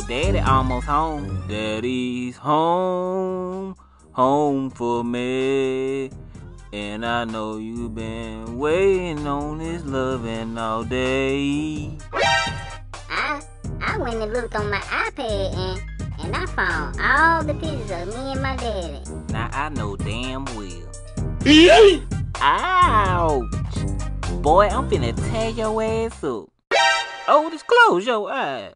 your daddy almost home. Daddy's home, home for me. And I know you've been waiting on his loving all day. I I went and looked on my iPad and and I found all the pictures of me and my daddy. Now I know damn well. Ouch! Boy, I'm finna tear your ass up. Oh, just close your eyes.